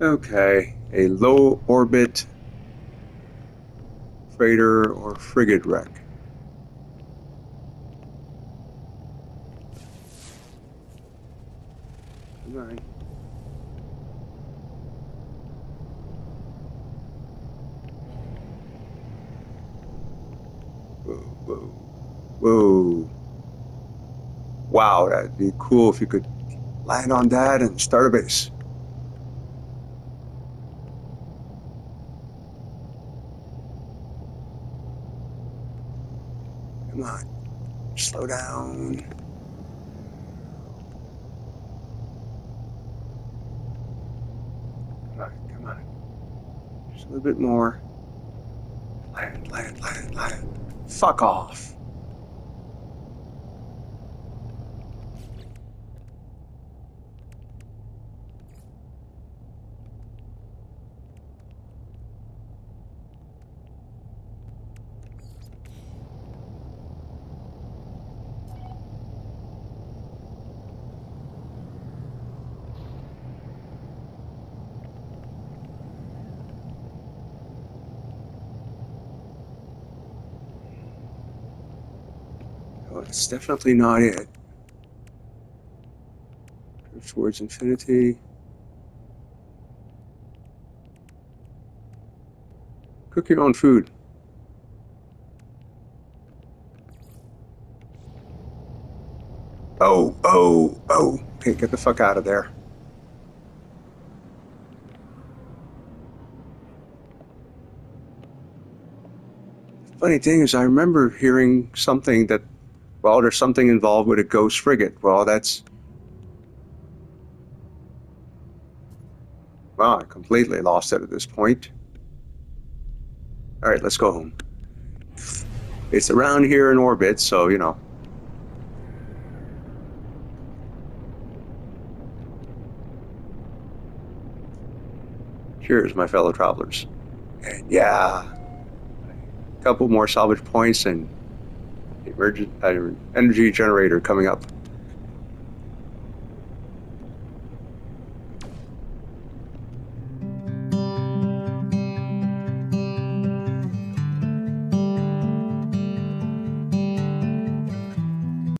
Okay, a low orbit freighter or frigate wreck. Whoa, whoa, whoa. Wow, that'd be cool if you could land on that and start a base. Come on. Slow down. Come on, come on. Just a little bit more. Land, land, land, land. Fuck off. It's definitely not it. Drift Towards infinity. Cook your own food. Oh, oh, oh. Okay, get the fuck out of there. Funny thing is, I remember hearing something that well, there's something involved with a ghost frigate. Well, that's. Well, I completely lost it at this point. All right, let's go home. It's around here in orbit, so, you know. Cheers, my fellow travelers. And yeah, a couple more salvage points and emergent uh, energy generator coming up.